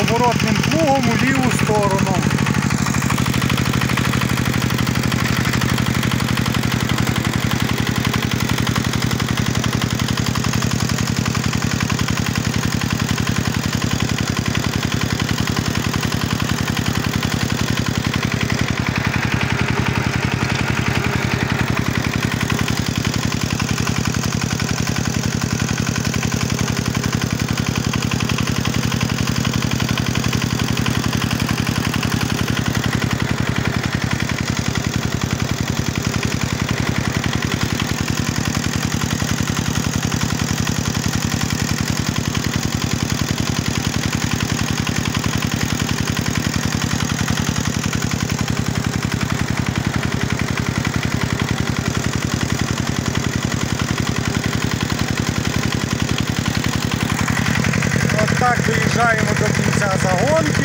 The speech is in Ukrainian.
оборотним плугом у ліву сторону. Так доїжджаємо до кінця загонки.